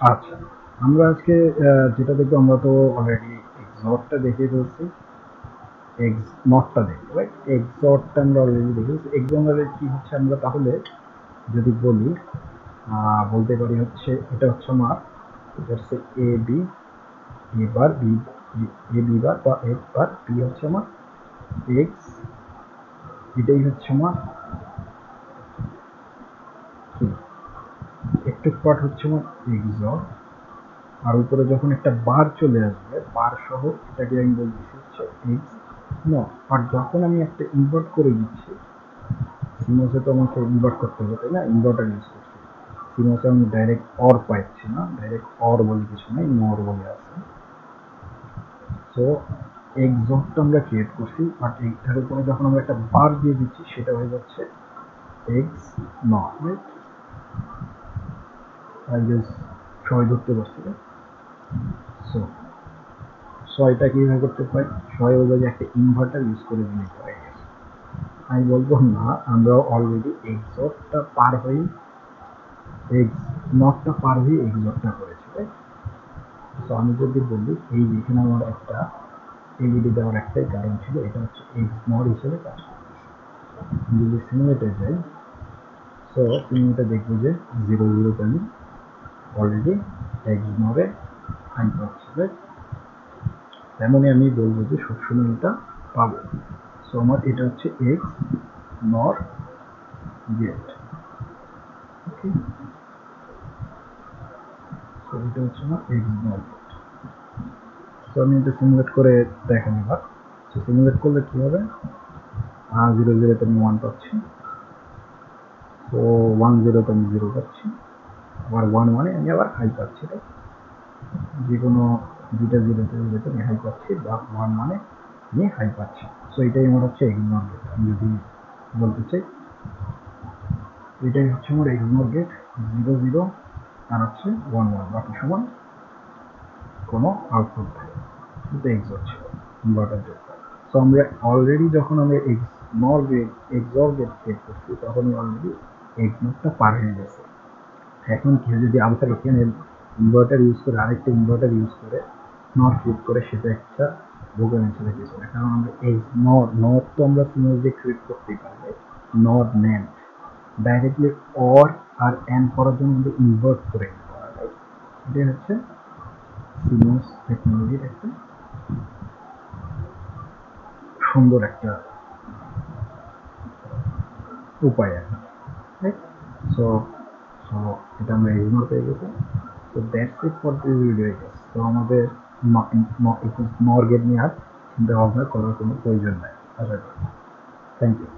আচ্ছা। আমরা আজকে যেটা দেখব, আমরা তো অলরেডি এক্সটটা দেখিয়ে ফেলছি। এক্স নটটা দেখব রাইট এক্সটটা আমরা অলরেডি দেখে ফেলছি। কি হচ্ছে আমরা তাহলে যদি বলি বলতে পারি হচ্ছে, এটা হচ্ছে আমার, এটা হচ্ছে A B A bar B A B bar বা এ বার বি হচ্ছে আমার এক্স এটাই হচ্ছে আমার কি একটু পার্ট হচ্ছে আমার এক্সর আর উপরে যখন একটা বার চলে আসবে বার সহ এটাকে আমি বলতেছি হচ্ছে এক্স ন, আর যখন আমি একটা ইনভার্ট করে দিচ্ছি সিমোসে তো আমাকে ইনভার্ট করতে হবে, তাই না? ইনভার্টার ইউজ করছি। সিমোসে আমি ডাইরেক্ট অর পাচ্ছি না ডাইরেক্ট অর বলে কিছু নেই নর বলে আছে। সো এক্সটটা আমরা ক্রিয়েট করছি বাট এইটার উপরে যখন আমরা একটা বার দিয়ে দিচ্ছি, সেটা হয়ে যাচ্ছে X not right I guess সবাই ধরতে পারছি সো ছয়টা কীভাবে করতে পারি? হলো যে একটা ইনভার্টার ইউজ করে হয়ে গেছে। আমি বলব, না আমরা অলরেডি এক্সটটা পার হয়ে এক্স নটটা পার হয়ে এক্সটটা করেছি তাই তো আমি যদি বলি, এই যেখানে আমার একটা এলইডি দেওয়ার একটাই কারণ ছিল, এটা হচ্ছে এক্স নট হিসেবে কাজ করতেছে যদি সিমুলেটে যাই সো সিমুলেটে দেখব যে জিরো জিরোতে আমি অলরেডি এক্স নরে হাই পাচ্ছি রাইট তেমনই আমি বলব যে সবসময় এটা পাবো। সো আমার এটা হচ্ছে এক্স নর গেট ওকে সো এটা হচ্ছে আমার এক্স নর গেট সো আমি এটা সিমুলেট করে দেখেন এবার। সো সিমুলেট করলে কী হবে? জিরো জিরোতে আমি ওয়ান পাচ্ছি। তো ওয়ান জিরোতে আমি জিরো পাচ্ছি। আবার ওয়ান ওয়ানে আমি আবার হাই পাচ্ছি তাই যে কোনো দুইটা জিরোতে জিরোতে আমি হাই পাচ্ছি বা ওয়ান মানে আমি হাই পাচ্ছি। সো এটাই আমার হচ্ছে ইগনোর গেট আমি যদি বলতে চাই, এটাই হচ্ছে আমার ইগনোর গেট জিরো জিরো আর হচ্ছে ওয়ান ওয়ান বাকি সমান কোনো আউটপুট নেই। কিন্তু এক্সর ছিল ইনভার্টার গেট সো আমরা অলরেডি যখন আমরা এক্স নর গেট এক্সর গেট সেট করছি, তখনই অলরেডি এক্সনরটা পার হয়ে গেছে। এখন কেউ যদি আবার এখানে ইনভার্টার ইউজ করে, আরেকটা ইনভার্টার ইউজ করে নট ক্রিয়েট করে, সেটা একটা ভোগের হিসেবে কিছু কারণ আমরা এই নট নট তো আমরা সিমেল দিয়ে ক্রিয়েট করতেই পারি নট নেন ডাইরেক্টলি অর আর এন করার জন্য আমাদের ইনভার্ট করে নিতে হয় এটাই হচ্ছে সিমোস টেকনোলজির একটা সুন্দর একটা উপায় আর কি সো সো এটা আমরা ইগনোর পেয়ে গেছি so that's it for this video তো আমাদের নর গেট নিয়ে আর চিন্তা ভাবনা করার কোনো প্রয়োজন নাই। আশা করি। Thank you